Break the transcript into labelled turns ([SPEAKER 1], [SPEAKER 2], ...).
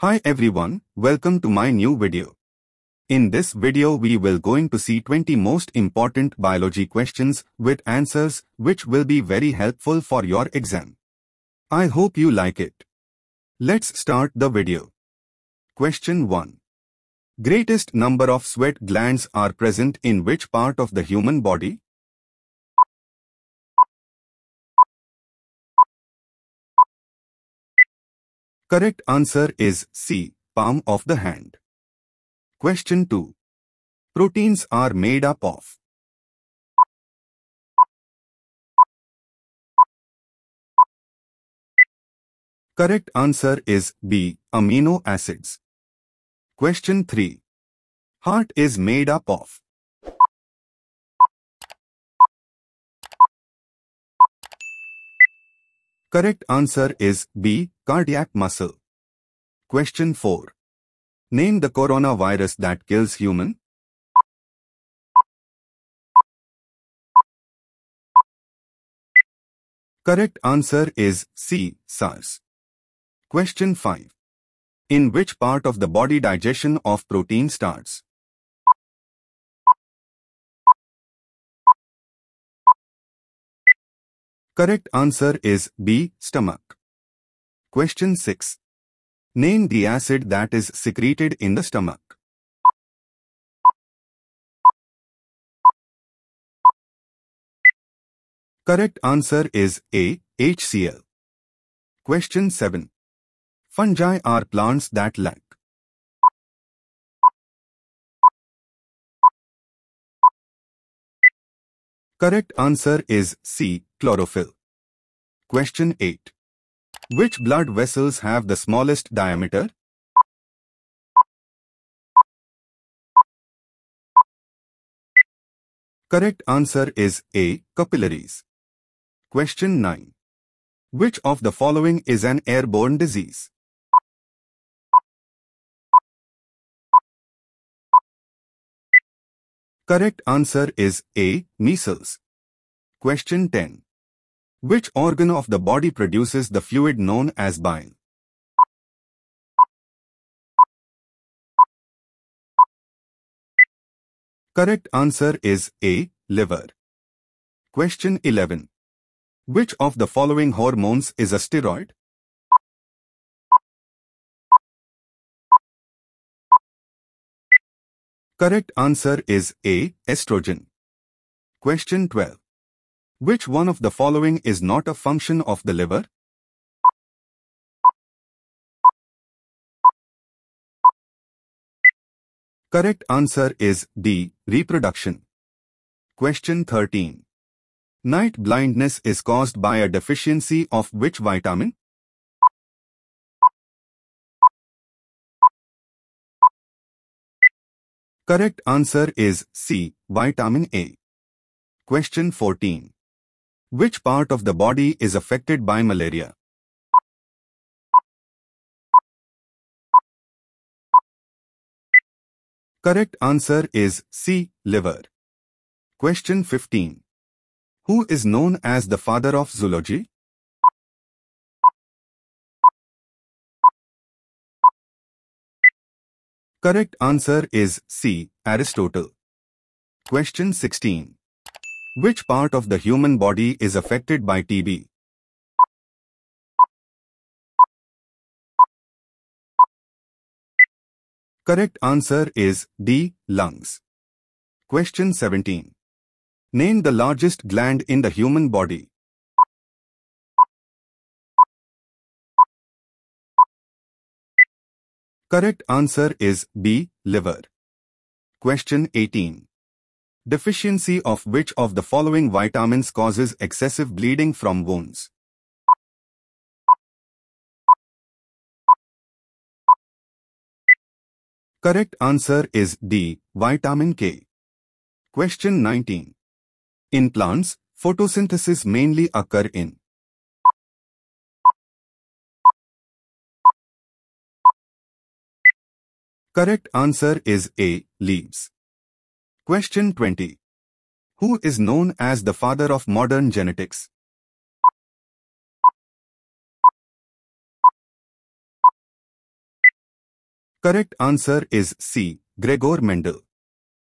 [SPEAKER 1] Hi everyone, welcome to my new video. In this video we will going to see 20 most important biology questions with answers which will be very helpful for your exam. I hope you like it. Let's start the video. Question 1. Greatest number of sweat glands are present in which part of the human body? Correct answer is C. Palm of the hand. Question 2. Proteins are made up of. Correct answer is B. Amino acids. Question 3. Heart is made up of. Correct answer is B. Cardiac muscle. Question 4. Name the coronavirus that kills human. Correct answer is C. SARS. Question 5. In which part of the body digestion of protein starts? Correct answer is B. Stomach. Question 6. Name the acid that is secreted in the stomach. Correct answer is A. HCl. Question 7. Fungi are plants that lack. Correct answer is C. Chlorophyll. Question 8. Which blood vessels have the smallest diameter? Correct answer is A. Capillaries. Question 9. Which of the following is an airborne disease? Correct answer is A. Measles. Question 10. Which organ of the body produces the fluid known as bile? Correct answer is A. Liver. Question 11. Which of the following hormones is a steroid? Correct answer is A. Estrogen. Question 12. Which one of the following is not a function of the liver? Correct answer is D. Reproduction. Question 13. Night blindness is caused by a deficiency of which vitamin? Correct answer is C. Vitamin A. Question 14. Which part of the body is affected by malaria? Correct answer is C. Liver. Question 15. Who is known as the father of zoology? Correct answer is C. Aristotle. Question 16. Which part of the human body is affected by TB? Correct answer is D. Lungs. Question 17. Name the largest gland in the human body. Correct answer is B. Liver. Question 18. Deficiency of which of the following vitamins causes excessive bleeding from wounds? Correct answer is D. Vitamin K. Question 19. In plants, photosynthesis mainly occur in Correct answer is A. Leaves. Question 20. Who is known as the father of modern genetics? Correct answer is C. Gregor Mendel.